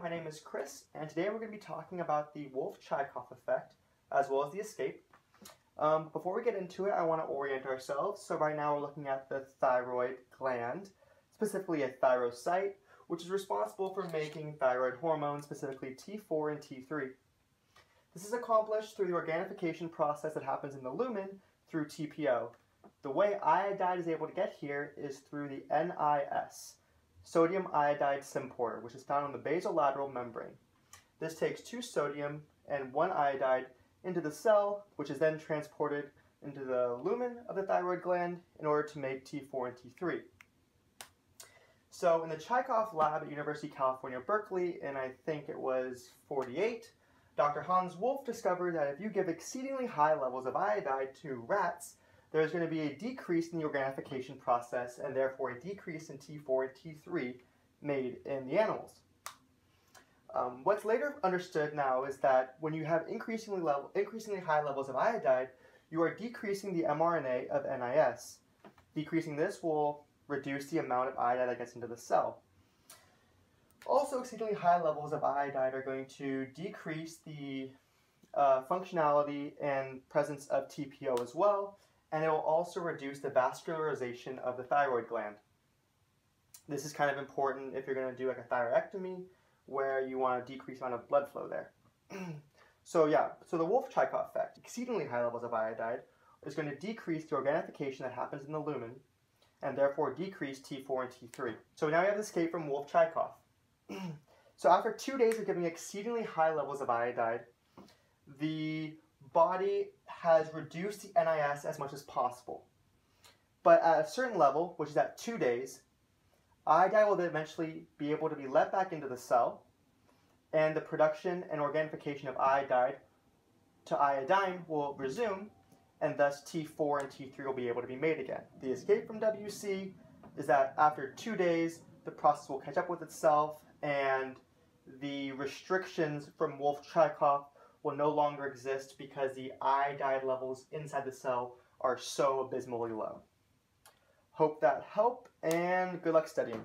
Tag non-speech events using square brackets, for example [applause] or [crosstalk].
My name is Chris, and today we're going to be talking about the Wolff-Chaikoff effect, as well as the escape. Um, before we get into it, I want to orient ourselves. So right now we're looking at the thyroid gland, specifically a thyrocyte, which is responsible for making thyroid hormones, specifically T4 and T3. This is accomplished through the organification process that happens in the lumen through TPO. The way iodide is able to get here is through the NIS, sodium iodide symporter, which is found on the basolateral membrane. This takes two sodium and one iodide into the cell, which is then transported into the lumen of the thyroid gland in order to make T4 and T3. So in the Chaikoff lab at University of California, Berkeley, and I think it was 48, Dr. Hans Wolff discovered that if you give exceedingly high levels of iodide to rats, there's going to be a decrease in the organification process and therefore a decrease in T4 and T3 made in the animals. Um, what's later understood now is that when you have increasingly, level, increasingly high levels of iodide, you are decreasing the mRNA of NIS. Decreasing this will reduce the amount of iodide that gets into the cell. Also, exceedingly high levels of iodide are going to decrease the uh, functionality and presence of TPO as well, and it will also reduce the vascularization of the thyroid gland. This is kind of important if you're going to do like a thyroidectomy where you want to decrease amount of blood flow there. [clears throat] so yeah, so the Wolff-Chaikoff effect, exceedingly high levels of iodide, is going to decrease the organification that happens in the lumen and therefore decrease T4 and T3. So now we have the escape from Wolff-Chaikoff. [clears throat] so after two days of giving exceedingly high levels of iodide, the body has reduced the NIS as much as possible. But at a certain level, which is at two days, iodide will eventually be able to be let back into the cell, and the production and organification of iodide to iodine will resume, and thus T4 and T3 will be able to be made again. The escape from WC is that after two days, the process will catch up with itself, and the restrictions from Wolff-Chaikoff will no longer exist because the iodide levels inside the cell are so abysmally low. Hope that helped, and good luck studying.